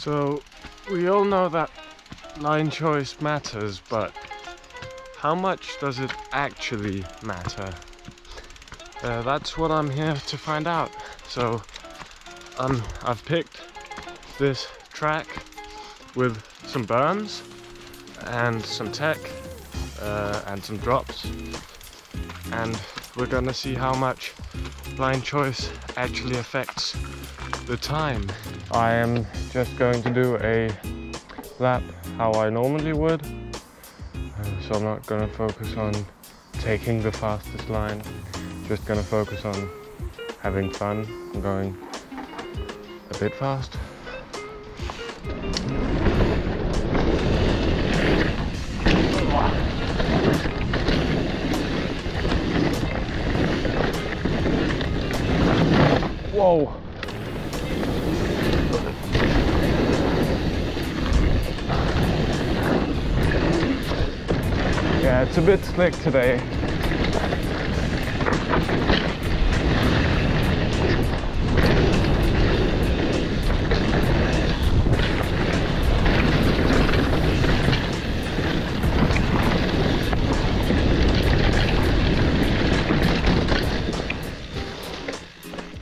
So, we all know that line choice matters, but how much does it actually matter? Uh, that's what I'm here to find out. So, um, I've picked this track with some berms and some tech uh, and some drops and we're gonna see how much line choice actually affects the time. I am just going to do a lap how I normally would uh, so I'm not gonna focus on taking the fastest line just gonna focus on having fun and going a bit fast. Whoa. Yeah, it's a bit slick today.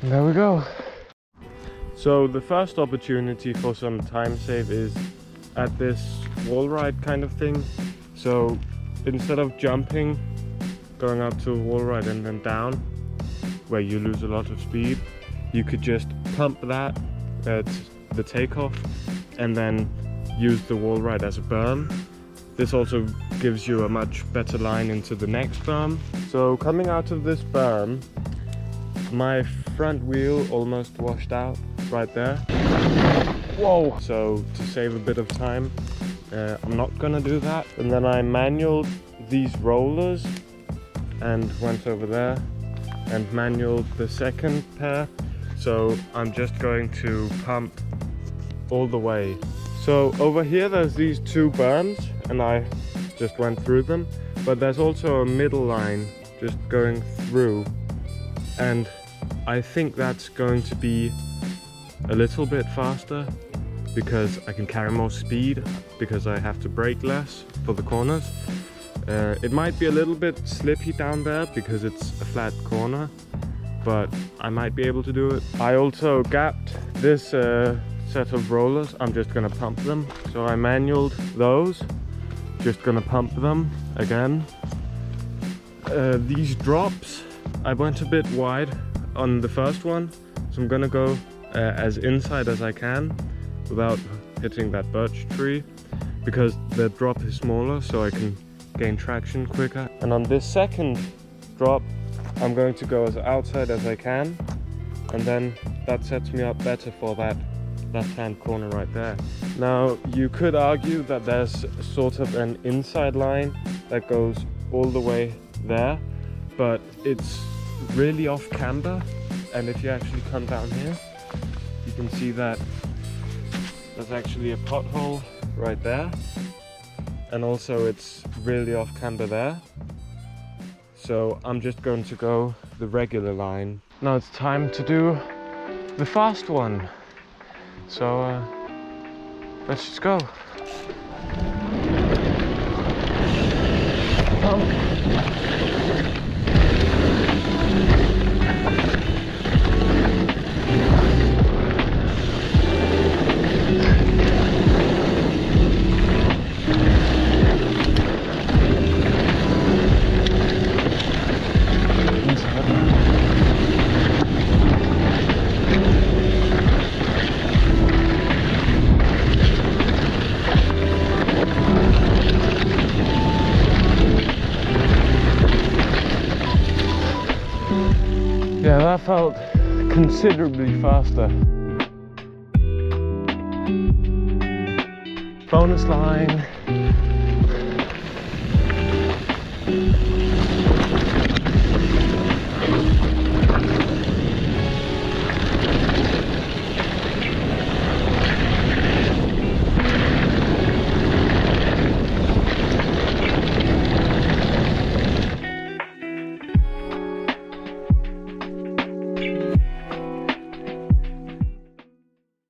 There we go. So the first opportunity for some time save is at this wall ride kind of thing. So instead of jumping, going up to a wall ride and then down, where you lose a lot of speed, you could just pump that at the takeoff and then use the wall ride as a berm. This also gives you a much better line into the next berm. So coming out of this berm, my front wheel almost washed out right there. Whoa! So to save a bit of time, uh, I'm not gonna do that. And then I manual these rollers and went over there and manual the second pair. So I'm just going to pump all the way. So over here there's these two berms and I just went through them. But there's also a middle line just going through and I think that's going to be a little bit faster because I can carry more speed because I have to brake less for the corners. Uh, it might be a little bit slippy down there because it's a flat corner, but I might be able to do it. I also gapped this uh, set of rollers. I'm just gonna pump them. So I manualed those, just gonna pump them again. Uh, these drops, I went a bit wide on the first one, so I'm gonna go uh, as inside as I can without hitting that birch tree because the drop is smaller so I can gain traction quicker. And on this second drop, I'm going to go as outside as I can and then that sets me up better for that left-hand corner right there. Now, you could argue that there's sort of an inside line that goes all the way there, but it's really off camber and if you actually come down here you can see that there's actually a pothole right there. And also it's really off camber there. So I'm just going to go the regular line. Now it's time to do the fast one. So uh, let's just go Yeah, that felt considerably faster. Bonus line.